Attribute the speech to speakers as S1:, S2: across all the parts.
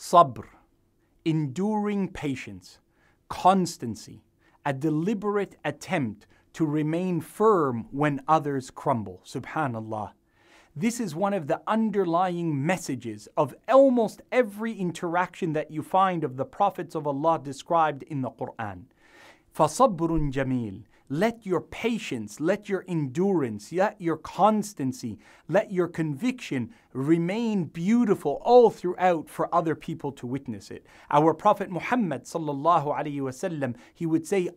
S1: Sabr, enduring patience, constancy, a deliberate attempt to remain firm when others crumble. Subhanallah. This is one of the underlying messages of almost every interaction that you find of the prophets of Allah described in the Quran. فَصَبْرٌ جَمِيلٌ let your patience, let your endurance, let your constancy, let your conviction remain beautiful all throughout for other people to witness it. Our Prophet Muhammad sallallahu alaihi wasallam, he would say.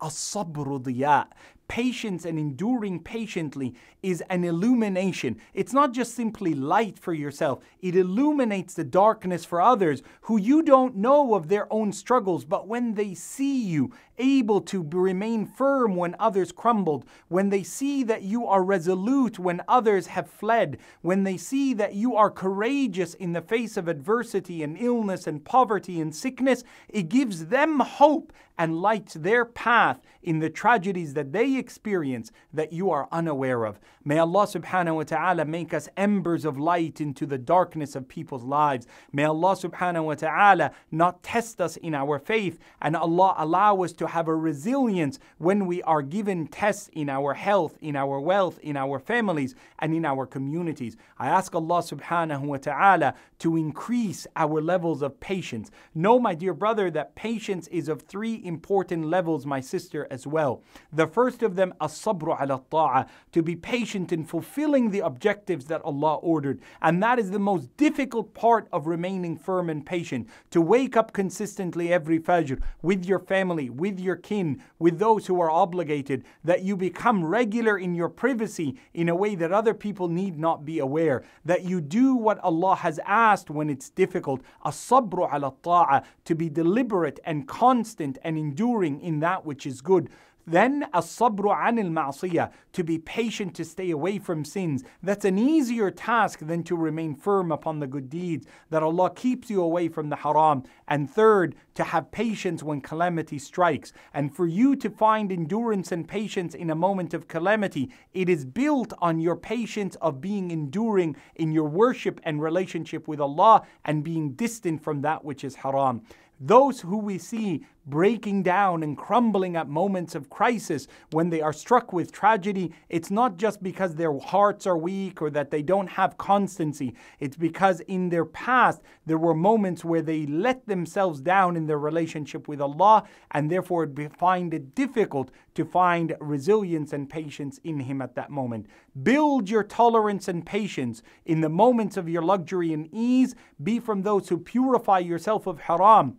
S1: Patience and enduring patiently is an illumination. It's not just simply light for yourself, it illuminates the darkness for others who you don't know of their own struggles, but when they see you able to remain firm when others crumbled, when they see that you are resolute when others have fled, when they see that you are courageous in the face of adversity and illness and poverty and sickness, it gives them hope and lights their path in the tragedies that they experience that you are unaware of. May Allah subhanahu wa ta'ala make us embers of light into the darkness of people's lives. May Allah subhanahu wa ta'ala not test us in our faith and Allah allow us to have a resilience when we are given tests in our health, in our wealth, in our families, and in our communities. I ask Allah subhanahu wa ta'ala to increase our levels of patience. Know, my dear brother, that patience is of three important levels, my sister, as well. The first of them, as-sabru ala ta'a, to be patient in fulfilling the objectives that Allah ordered. And that is the most difficult part of remaining firm and patient. To wake up consistently every fajr with your family, with your kin, with those who are obligated, that you become regular in your privacy in a way that other people need not be aware, that you do what Allah has asked when it's difficult. As-sabru ala ta'a, to be deliberate and constant and and enduring in that which is good. Then as-sabru anil ma'siyah, to be patient to stay away from sins. That's an easier task than to remain firm upon the good deeds, that Allah keeps you away from the haram. And third, to have patience when calamity strikes. And for you to find endurance and patience in a moment of calamity, it is built on your patience of being enduring in your worship and relationship with Allah and being distant from that which is haram. Those who we see breaking down and crumbling at moments of crisis when they are struck with tragedy, it's not just because their hearts are weak or that they don't have constancy. It's because in their past there were moments where they let themselves down in their relationship with Allah and therefore find it difficult to find resilience and patience in Him at that moment. Build your tolerance and patience in the moments of your luxury and ease. Be from those who purify yourself of haram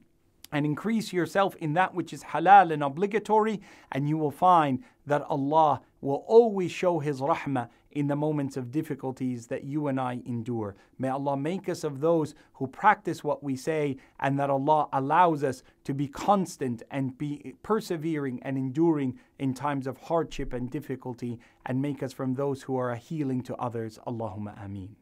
S1: and increase yourself in that which is halal and obligatory, and you will find that Allah will always show His rahmah in the moments of difficulties that you and I endure. May Allah make us of those who practice what we say, and that Allah allows us to be constant and be persevering and enduring in times of hardship and difficulty, and make us from those who are a healing to others. Allahumma ameen.